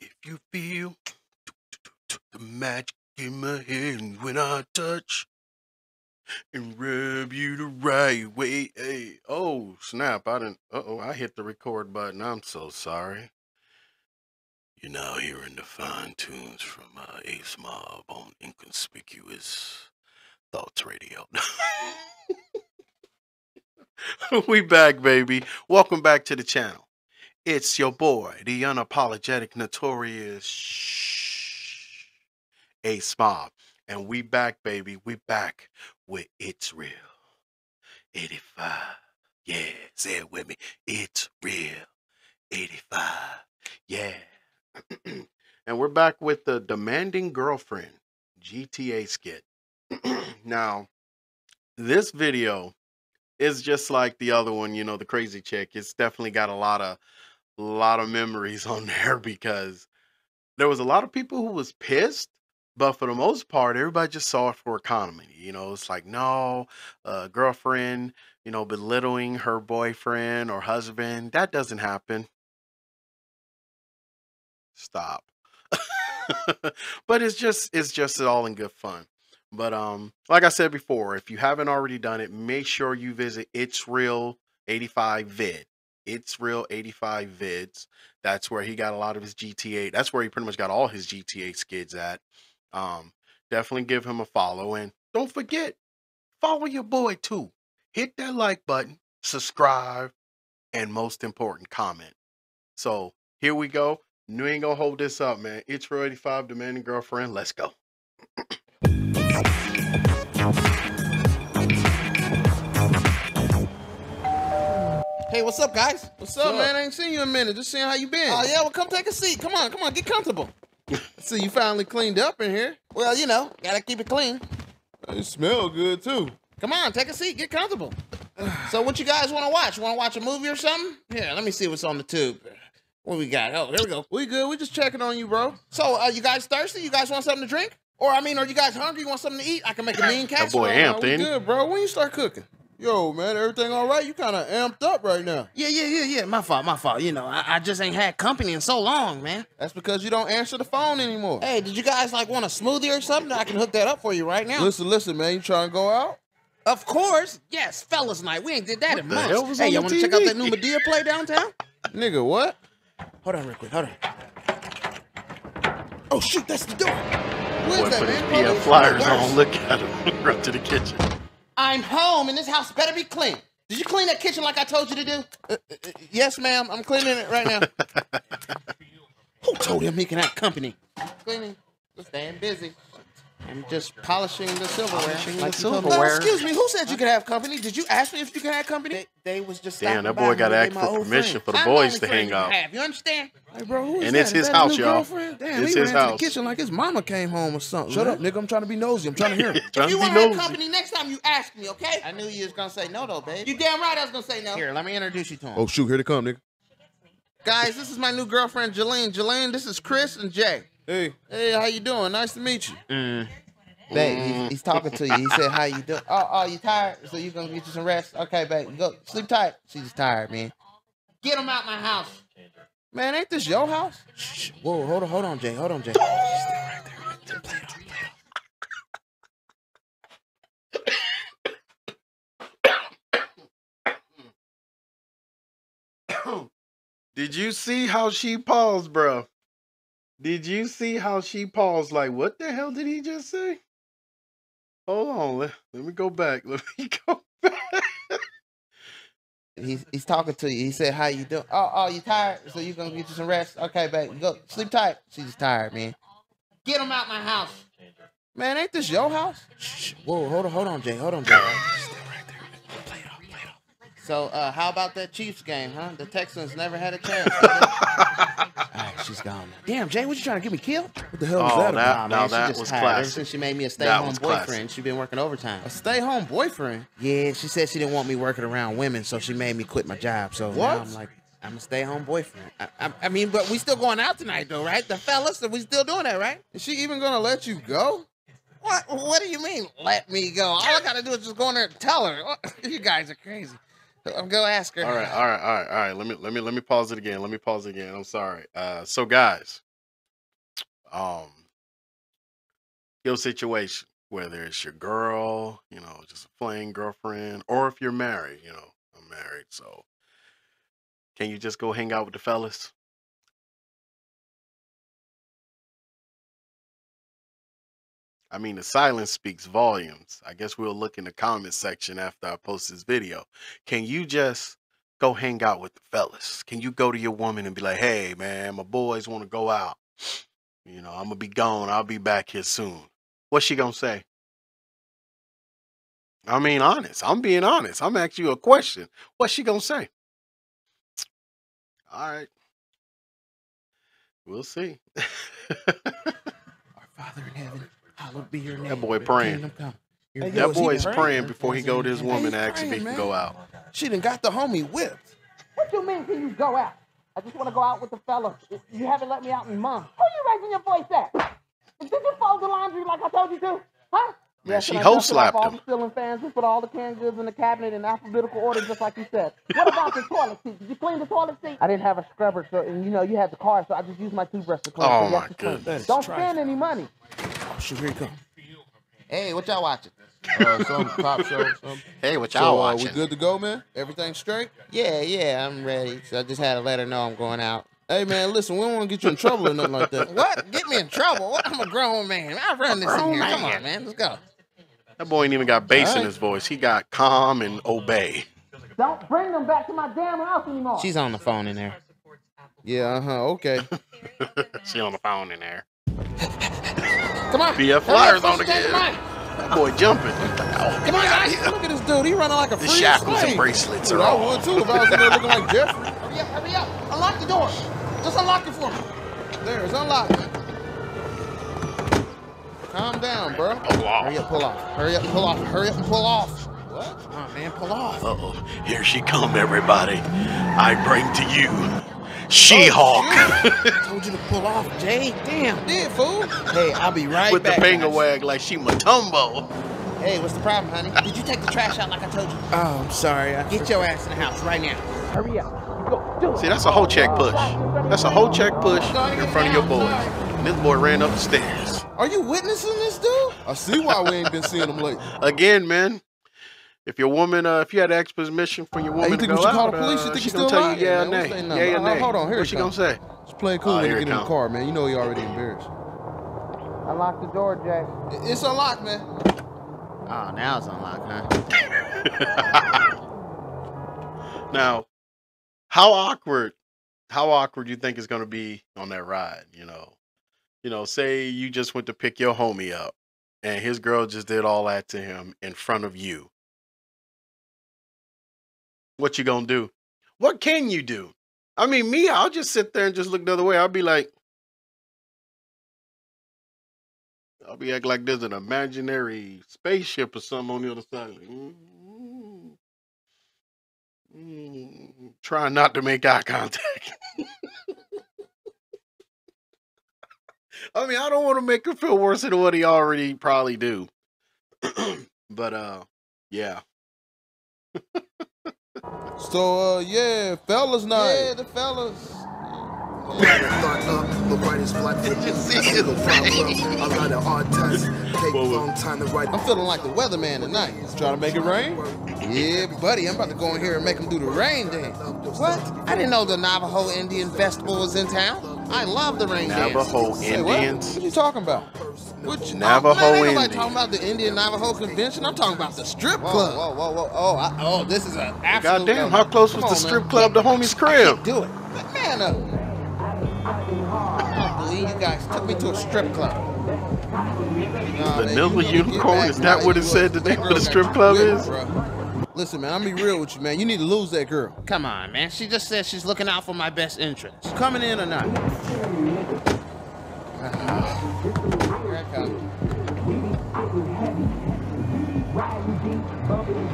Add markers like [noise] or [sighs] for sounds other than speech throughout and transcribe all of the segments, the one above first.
If you feel the magic in my hands when I touch and rub you the right way. Hey, oh snap! I didn't. Uh oh, I hit the record button. I'm so sorry. You're now hearing the fine tunes from uh, Ace Mob on Inconspicuous Thoughts Radio. [laughs] we back, baby. Welcome back to the channel. It's your boy, the unapologetic, notorious shh, Ace Mob. And we back, baby. We back with It's Real. 85. Yeah, say it with me. It's real. 85. Yeah. [clears throat] and we're back with the Demanding Girlfriend GTA skit. [clears throat] now, this video is just like the other one, you know, the crazy chick. It's definitely got a lot of a lot of memories [laughs] on there because there was a lot of people who was pissed but for the most part everybody just saw it for economy you know it's like no uh, girlfriend you know belittling her boyfriend or husband that doesn't happen. Stop. [laughs] But it's just it's just all in good fun. But um like i said before if you haven't already done it make sure you visit it's real 85 vid it's real 85 vids that's where he got a lot of his gta that's where he pretty much got all his gta skids at um definitely give him a follow and don't forget follow your boy too hit that like button subscribe and most important comment. So here we go you ain't gonna hold this up man it's real 85 demanding girlfriend let's go Hey, what's up, guys? What's up, man? I ain't seen you in a minute. Just seeing how you been. Oh yeah, well come take a seat. Come on, come on, get comfortable. [laughs] See, you finally cleaned up in here. Well, you know, gotta keep it clean. It smell good too. Come on, take a seat, get comfortable. [sighs] so, what you guys want to watch? Want to watch a movie or something? Here, let me see what's on the tube. What we got? Oh, here we go. We good. We just checking on you, bro. So, uh, you guys thirsty? You guys want something to drink? Or, I mean, are you guys hungry? You want something to eat? I can make a mean that casserole. boy Nah, amped ain't he? good, bro. When you start cooking? Yo, man, everything all right? You kind of amped up right now. Yeah, yeah, yeah, yeah. My fault, my fault. You know, I, I just ain't had company in so long, man. That's because you don't answer the phone anymore. Hey, did you guys like want a smoothie or something? I can hook that up for you right now. Listen, listen, man. You trying to go out? Of course, yes, fellas night. We ain't did that in months. was hey, y'all want to check out that new Madea play downtown? Nigga, what? Hold on, real quick. Hold on. Oh shoot, that's the door. Who is boy that, put his man? pf flyers on look at him [laughs] run to the kitchen I'm home, and this house better be clean. Did you clean that kitchen like I told you to do? Uh, uh, uh, yes, ma'am. I'm cleaning it right now. [laughs] Who told him he can have company? Cleaning. Just staying busy. I'm just polishing the silverware. Polishing the like you silverware. Well, excuse me. Who said you could have company? Did you ask me if you could have company? They, they was just Damn, stopping that boy gotta ask my for permission friend. for the I'm boys only to hang out. Have. You understand? Hey, bro, who is And that? it's Is his that house, y'all. girlfriend? Damn, It's he his ran to the kitchen like his mama came home or something. Shut up, nigga. I'm trying to be nosy. I'm trying to hear [laughs] him. If you want to have nosy. company next time, you ask me, okay? I knew you was gonna say no, though, babe. You damn right I was gonna say no. Here, let me introduce you to him. Oh, shoot. Here they come, nigga. Guys, this is my new girlfriend, Jelaine. Jelaine, this is Chris and Jay. Hey. Hey, how you doing? Nice to meet you. Mm. Babe, he's, he's talking to you. He said, "How you doing? Oh, oh, you tired? So you gonna get you some rest? Okay, babe, go sleep tight. She's tired, man. Get him out my house, Man, ain't this your house? Shh. Whoa, hold on, hold on, Jay. Hold on, Jay. Did you see how she paused, bro? Did you see how she paused? Like, what the hell did he just say? Hold on, let, let me go back. [laughs] Let me go back. He's he's talking to you. He said, "How you doing? Oh, oh, you tired? So you gonna get you some rest? Okay, babe, go sleep tight. She's tired, man. Get him out my house. Man, ain't this your house? Shh. Whoa, hold on, hold on, Jay. Hold on, Jay. So, uh, how about that Chiefs game, huh? The Texans never had a chance. did [laughs] she's gone. Damn, Jay, what you trying to get me killed? What the hell was Oh, that that- about? now man, she just was tired. Ever since she made me a stay-home boyfriend, she's been working overtime. A stay-home boyfriend? Yeah, she said she didn't want me working around women, so she made me quit my job. So What? now I'm like, I'm a stay-home boyfriend. I, I, I mean, but we still going out tonight, though, right? The fellas, are we still doing that, right? Is she even gonna let you go? What? What do you mean? Let me go? All I gotta do is just go in there and tell her. What? [laughs] You guys are crazy. I'll go ask her. All right, all right, all right, all right. Let me let me let me pause it again. Let me pause it again. I'm sorry. Uh, so guys, um your situation, whether it's your girl, you know, just a plain girlfriend, or if you're married, you know, I'm married, so can you just go hang out with the fellas? I mean, the silence speaks volumes. I guess we'll look in the comment section after I post this video. Can you just go hang out with the fellas? Can you go to your woman and be like, hey, man, my boys want to go out. You know, I'm going to be gone. I'll be back here soon. What's she going to say? I mean, honest. I'm being honest. I'm asking you a question. What's she going to say? All right. We'll see. [laughs] Our Father in heaven, hallowed be your name. That boy praying. kingdom come. Hey, will yo, that is he boy is praying? praying before he go to his woman he's and ask if he can go out. She done got the homie whipped. What you mean can you go out? I just want to go out with the fella. You haven't let me out in months. Who you raising your voice at? Did you fold the laundry like I told you to? Huh? Man, she and I hoe dusted off slapped all him. the ceiling fans. We put all the canned goods in the cabinet in alphabetical order, just like you said. What about the toilet seat? Did you clean the toilet seat? I didn't have a scrubber, so and you know you had the car, so I just used my toothbrush to clean. Oh, so my it's clean. goodness. Don't Try spend any money. Here he come. Hey, what y'all watching? Uh, some cop show. Some. Hey, what y'all uh, we good to go, man? Everything straight? Yeah, yeah, I'm ready. So I just had to let her know I'm going out. Hey, man, listen, we don't want to get you in trouble or nothing like that. What? Get me in trouble? What? I'm a grown man. I run this in here. Come on, man. Let's go. That boy ain't even got bass in his voice. He got calm and obey. Don't bring them back to my damn house anymore. She's on the phone in there. Yeah, uh huh. Okay. [laughs] she on the phone in there. [laughs] Come on. Up, Flyers on again. That boy jumping. Oh, Come on, guys. Look at this dude. He running like a The shackles and bracelets are I on. would too if I was in there looking like Jeffrey. [laughs] Hurry up, hurry up. Unlock the door. Just unlock it for me. There, it's unlocked. Calm down, bro. Oh. Hurry up, pull off. Hurry up, pull off. Hurry up and pull off. What? Come on, man. Pull off. Uh-oh. Here she come, everybody. I bring to you She-Hulk oh, I [laughs] told you to pull off, Jay. Damn. Did fool? Hey, I'll be right with the back. finger guys. wag like she Mutombo. Hey, what's the problem, honey? Did you take the trash out like I told you? Oh, I'm sorry. I Get your ass in the house right now. Hurry up. Go, do it. See, that's a whole check push. That's a whole check push in front of your boys. And this boy ran up the stairs. Are you witnessing this dude? I see why we ain't been seeing him lately. Again, man. If your woman, uh, if you had ask permission from your Hey, woman you to think go we should out, call the police? uh, You think she he's gonna still tell alive? you yeah or Man, don't nay? say Yeah nothing. Uh, nay? hold on, here What's she gonna comes. say? Just play cool Oh, when here you get in the car, man. You know he already embarrassed. Unlock the door, Jay. I- It's unlocked, man. Oh, now it's unlocked, huh? [laughs] now, how awkward, how awkward you think it's gonna be on that ride? You know, you know, say you just went to pick your homie up, and his girl just did all that to him in front of you. What you gonna do? What can you do? I mean, me, I'll just sit there and just look the other way. I'll be like, I'll be acting like there's an imaginary spaceship or something on the other side. Like, mm, mm, trying not to make eye contact. [laughs] I mean, I don't want to make him feel worse than what he already probably do. [clears throat] but uh, yeah. [laughs] So, uh, yeah, fellas night. Yeah, the fellas. Start up, the brightest black Did you see Single his problem, face? A lot of art tests take long time to write. I'm feeling like the weatherman tonight. Trying to make it rain? Yeah, buddy, I'm about to go in here and make him do the rain dance. What? I didn't know the Navajo Indian Festival was in town. I love the rain dance. Navajo Say, what? Indians. What you talking about? Which Navajo oh, man, ain't nobody Indian. talking about the Indian Navajo convention. I'm talking about the strip Whoa, club. whoa, whoa, whoa. Oh, I, oh, this is an absolute. Goddamn, how close was Come the strip man. club to homie's crib? Do it. Man up. I don't believe you guys took me to a strip club. Nah, The man, you Unicorn, back is that what it said the name of the strip club is? Listen, man, I'm be real with you, man. You need to lose that girl. Come on, man. She just said she's looking out for my best interest. Coming in or not?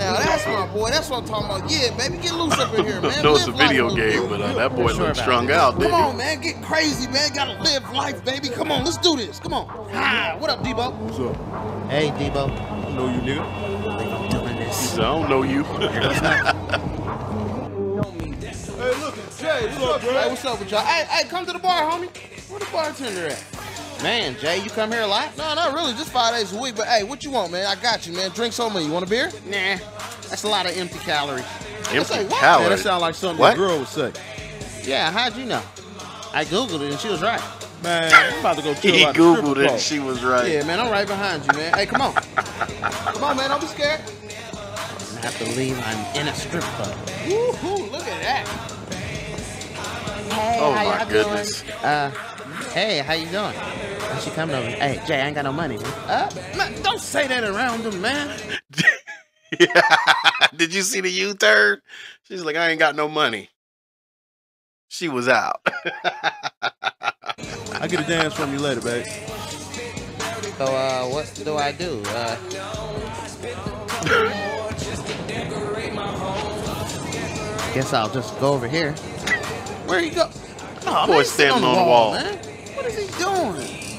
Now that's my boy. That's what I'm talking about. Yeah, baby, get loose up in here, [laughs] man. No, it's a Live life video game, but uh, that boy sure looked strung this. out, Come on, man, get crazy, man. Gotta live life, baby. Come on, let's do this. Come on. Hi, what up, Debo? What's up? Hey, Debo. I know you, nigga. I'm doing he? this. said, I don't know you. Hey, look, Jay, what's up, Jay? Hey, what's up with y'all? Hey, hey, come to the bar, homie. Where the bartender at? Man, Jay, you come here a lot? No, not really. Just five days a week. But hey, what you want, man? I got you, man. Drinks on me. You want a beer? Nah, that's a lot of empty calories. Empty say what? calories. Man, that sound like something What? a girl would say. Yeah, how'd you know? I googled it and she was right. Man, [laughs] I'm about to go chill He out the googled it. and She was right. Yeah, man, I'm right behind you, man. Hey, come on. come on, man. Don't be scared. I have to leave. I'm in a strip club. Woohoo! Look at that. Hey, Oh, how my y'all goodness. doing? Uh, hey, how you doing? How's she coming over? Hey, Jay, I ain't got no money. Man. Uh, man, don't say that around him, man. [laughs] Did you see the U turn? She's like, I ain't got no money. She was out. [laughs] I get a dance from you later, babe. So, uh, what do I do? Uh, [laughs] guess I'll just go over here. Where you go? Oh, Boy standing on the wall. man. What is he doing?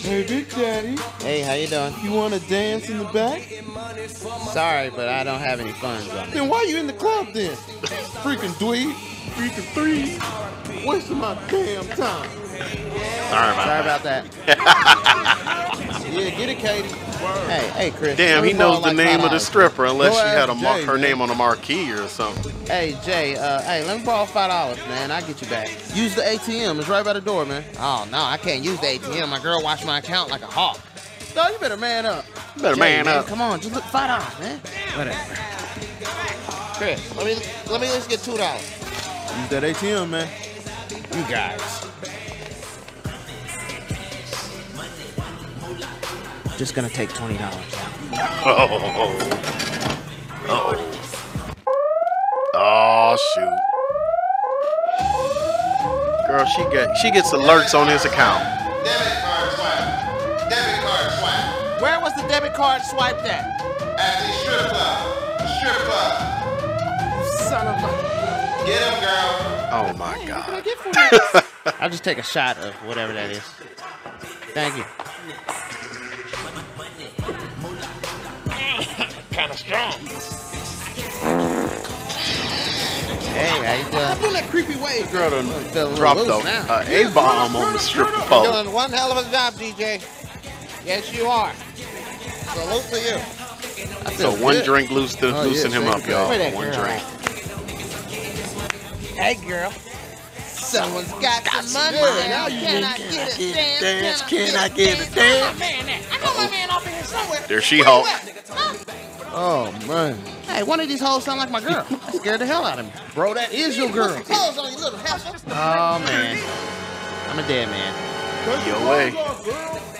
Hey, Big Daddy, Hey, how you doing? you want to dance in the back? Sorry, but I don't have any funds on me. Then why are you in the club then? Freaking dweeb. Freaking three. Wasting my damn time. Sorry about Sorry that. about that. [laughs] Yeah, get it, Katie. Hey, hey, Chris. Damn, he knows the like name of the stripper unless Go she had a ask mar- Jay, her man. name on a marquee or something. Hey, Jay, uh, hey, let me borrow five dollars, man. I'll get you back. Use the ATM. It's right by the door, man. Oh no, I can't use the ATM. My girl watched my account like a hawk. No, you better man up. You better Jay, man up. Come on, just look five dollars, man. Whatever. Chris, let me let me just get two dollars. Use that ATM, man. You guys. Just gonna take twenty dollars out. Oh. Oh. Oh shoot. Girl, she get she gets alerts on his account. Debit card swipe. Debit card swipe. Where was the debit card swiped at? At the strip club. The strip club. Son of a. Get him, girl. Oh my god. [laughs] I'll just take a shot of whatever that is. Thank you. Strong. Hey, how you doing? Stop doing that creepy wave. Girl done Feeling a dropped a, loose a A-bomb on the stripper You're pole. doing one hell of a job, DJ. Yes, you are. Salute to you. I So one good. drink loose to Oh, loosen yeah, him up, y'all. One girl drink. Hey, girl. Someone's got, some money. good. Now Now you can can I I get get a a dance? dance? Can Can I I get get a a dance? Where's dance? my man at? I know my man off in here somewhere. There she Where you hulk. At? Huh? Oh, man. Hey, one of these hoes sound like my girl. That scared the hell out of me. Bro, that is your girl. Clothes on you little. Oh man, I'm a dead man. Your way.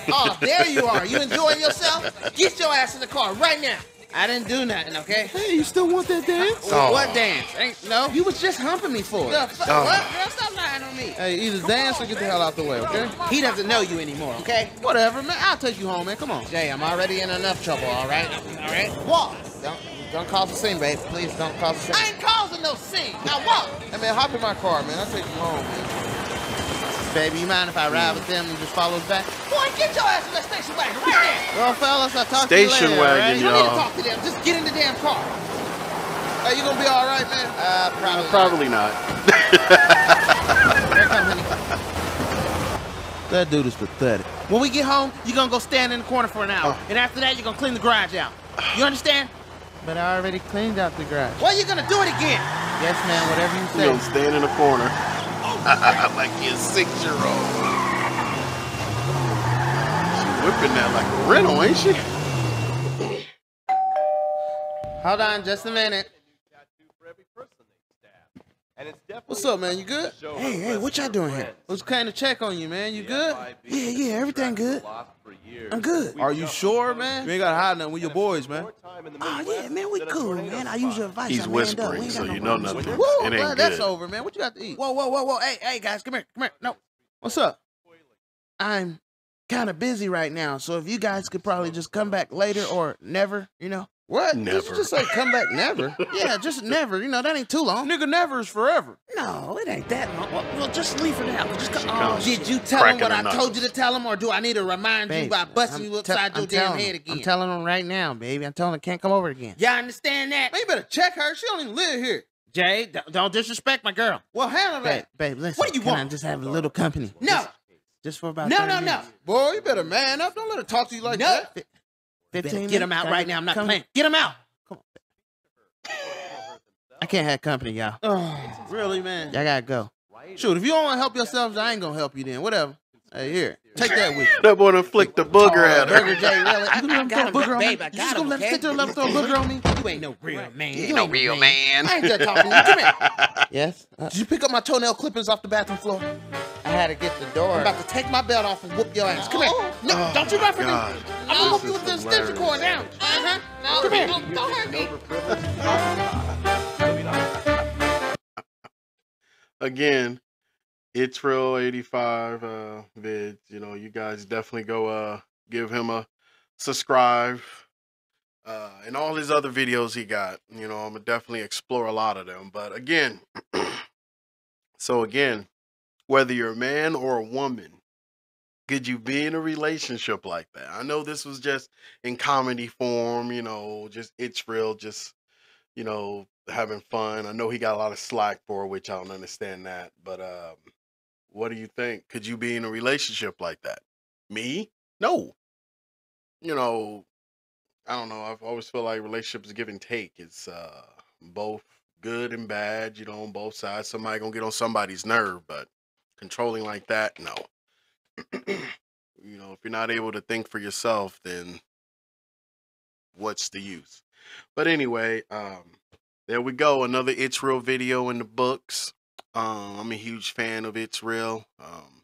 Oh, there you are. You enjoying yourself? Get your ass in the car right now. I didn't do nothing, okay? Hey, you still want that dance? Oh. What dance? Ain't no. You was just humping me for it. The fu- Oh. What? Girl, stop lying on me. Hey, either dance or get the hell out the way, okay? He doesn't know you anymore, okay? Whatever, man. I'll take you home, man. Come on. Jay, I'm already in enough trouble, all right? All right? Walk. Don't don't cause a scene, babe. Please don't cause a scene. I ain't causing no scene. Now walk. Hey, man, hop in my car, man. I'll take you home, man. Baby, you mind if I ride with them and just follow us back? Boy, get your ass in that station wagon right there. Well, fellas, I'll talk Station to you later. wagon, all right? You don't need to talk to them. Just get in the damn car. Hey, you gonna be all right, man? Uh, probably. Probably not. Here come, honey. That dude is pathetic. When we get home, you're gonna go stand in the corner for an hour. And after that, you're gonna clean the garage out. You understand? But I already cleaned out the garage. Well, you're gonna do it again. Yes, man, whatever you say. You say. gonna stand in the corner [laughs] like you're six-year-old. She whipping that like a rental, ain't she? Hold on just a minute. What's up, man? You good? Hey, hey, what y'all doing here? Was kind of check on you, man. You good? Yeah, yeah, everything good. I'm good. Are you sure, man? You ain't gotta hide nothing. We your boys, man. Oh, yeah, man, we cool, man. I use your advice. He's I manned up. Whispering, so no you know problems. nothing. Woo, It ain't that's good. over, man. What you got to eat? Whoa, whoa, whoa, whoa. Hey, hey, guys, come here, come here. No, What's up? I'm kind of busy right now, so if you guys could probably just come back later or never, you know? What? Never. just say come back never? [laughs] Yeah, just never. You know, that ain't too long. Nigga, never is forever. No, it ain't that long. Well, well just leave it out. Just come. Oh, did you tell him what I knuckles. told you to tell him, or do I need to remind you by busting you upside your damn head again? I'm telling him right now, baby. I'm telling him can't come over again. Y'all understand that? Man, you better check her. She don't even live here. Jay, don't- don't disrespect my girl. Well, handle Babe, that. babe, listen. What do you can I want? just have a little company? No. Just, just for about No, 30 no, no. Boy, you better man up. Don't let her talk to you like No. that. Better 15 get him out right now. I'm not company? playing. Get him out. Come on. I can't have company, y'all. Oh, really, man? Y'all gotta go. Shoot, if you don't want to help yourselves, I ain't gonna help you then. Whatever. Hey, here, take that with you. That boy done flicked the booger at her. Burger J, really? [laughs] You gonna let him throw a booger on me? babe, I You got just him, gonna let him sit there and let him throw a booger on me? You ain't no real man. You ain't no real man. I ain't just talking to you. Come here. [laughs] Yes? Uh, Did you pick up my toenail clippings off the bathroom floor? I had to get the door. I'm about to take my belt off and whoop your ass. Come here. No, Oh, don't you run from me. God. I'm gonna whoop This you with the is extension cord now. Uh-huh. Come here. Don't hurt me. Again, it's real 85 uh vids. You know, you guys definitely go uh give him a subscribe. Uh and all his other videos he got. You know, I'm gonna definitely explore a lot of them. But again, [clears throat] so again, whether you're a man or a woman, could you be in a relationship like that? I know this was just in comedy form, you know, just it's real, just you know, having fun. I know he got a lot of slack for, which I don't understand that. But um, what do you think? Could you be in a relationship like that? Me? No. You know, I don't know. I've always felt like relationships give and take. It's uh both good and bad, you know, on both sides. Somebody gonna get on somebody's nerve, but controlling like that, no. You know, if you're not able to think for yourself, then what's the use? But anyway, um, there we go. Another It's Real video in the books. Um, I'm a huge fan of It's Real. Um,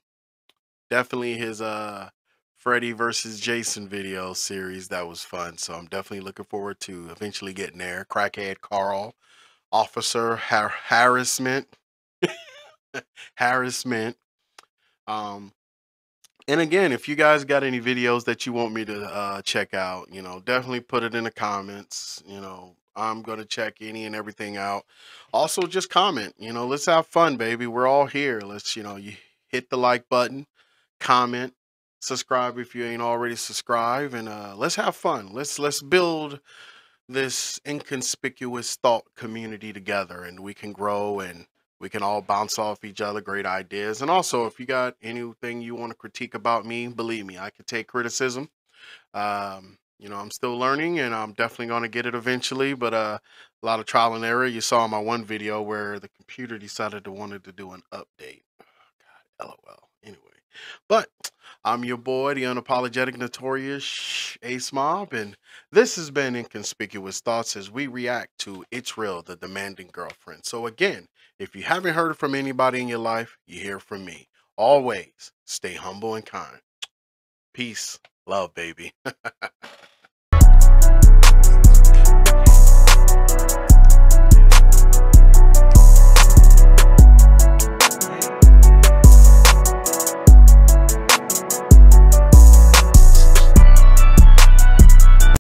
definitely his uh Freddy versus Jason video series. That was fun. So I'm definitely looking forward to eventually getting there. Crackhead Carl, Officer har- Harassment. [laughs] harassment. Um, and again, if you guys got any videos that you want me to uh, check out, you know, definitely put it in the comments. You know, I'm gonna check any and everything out. Also, just comment. You know, let's have fun, baby. We're all here. Let's, you know, you hit the like button, comment, subscribe if you ain't already subscribed, and uh, let's have fun. Let's let's build this inconspicuous thought community together, and we can grow and we can all bounce off each other great ideas and also if you got anything you want to critique about me believe me i can take criticism. Um, you know i'm still learning and i'm definitely going to get it eventually but uh, a lot of trial and error. You saw in my one video where the computer decided to wanted to do an update. God lol. Anyway but i'm your boy the unapologetic notorious ace mob and this has been inconspicuous thoughts as we react to it's real the demanding girlfriend so again if you haven't heard from anybody in your life, you hear from me. Always stay humble and kind. Peace. Love, baby. [laughs]